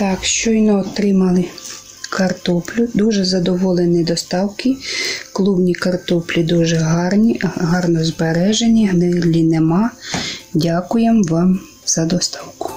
Так, щойно отримали картоплю. Дуже задоволені доставки. Клубні картоплі дуже гарні, гарно збережені, гнилі нема. Дякуємо вам за доставку.